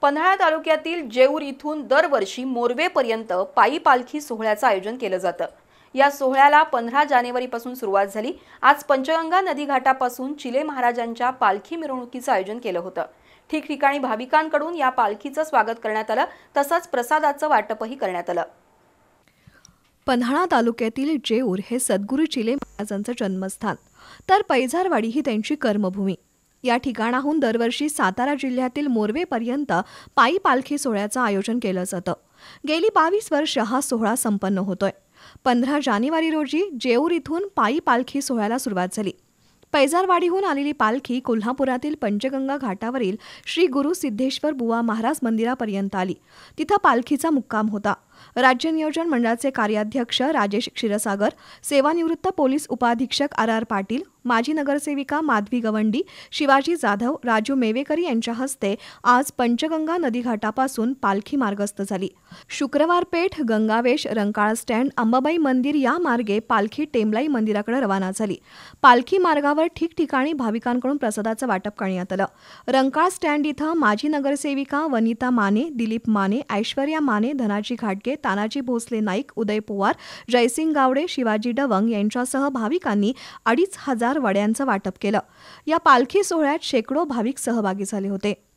पन्हाळा तालुक्यातील जेऊर इथून दरवर्षी मोरवेपर्यंत पायी पालखी सोहळ्याचं आयोजन केलं जातं. या सोहळ्याला पंधरा जानेवारीपासून सुरुवात झाली. आज पंचगंगा नदी घाटापासून चिले महाराजांच्या पालखी मिरवणुकीचं आयोजन केलं होतं. ठिकठिकाणी भाविकांकडून या पालखीचं स्वागत करण्यात आलं तसंच प्रसादाचं वाटपही करण्यात आलं. पन्हाळा तालुक्यातील जेऊर हे सद्गुरू चिले महाराजांचं जन्मस्थान. तर पैझारवाडी ही त्यांची कर्मभूमी. या ठिकाणाहून दरवर्षी सातारा जिल्ह्यातील मोरवेपर्यंत पायी पालखी सोहळ्याचं आयोजन केलं जातं. गेली बावीस वर्ष हा सोहळा संपन्न होतोय. पंधरा जानेवारी रोजी जेऊर इथून पायी पालखी सोहळ्याला सुरुवात झाली. पैजारवाडीहून आलेली पालखी कोल्हापुरातील पंचगंगा घाटावरील श्री गुरु सिद्धेश्वर बुवा महाराज मंदिरापर्यंत आली. तिथं पालखीचा मुक्काम होता. राज्य नियोजन मंडळाचे कार्याध्यक्ष राजेश क्षीरसागर सेवानिवृत्त पोलीस उपाधीक्षक आर आर पाटील माजी नगरसेविका माधवी गवंडी शिवाजी जाधव राजू मेवेकरी यांच्या हस्ते आज पंचगंगा नदीघाटापासून पालखी मार्गस्थ झाली. शुक्रवार पेठ गंगावेश रंकाळा स्टँड अंबाबाई मंदिर या मार्गे पालखी टेमलाई मंदिराकडे रवाना झाली. पालखी मार्गावर ठिकठिकाणी भाविकांकडून प्रसादाचं वाटप करण्यात आलं. रंकाळ स्टँड इथं माजी नगरसेविका वनिता माने दिलीप माने ऐश्वर्या माने धनाजी घाटगे तानाजी भोसले नाईक उदय पोवार जयसिंग गावडे शिवाजी डवंग यांच्यासह भाविकांनी अडीच हजार वड्यांचं वाटप केलं. या पालखी सोहळ्यात शेकडो भाविक सहभागी झाले होते.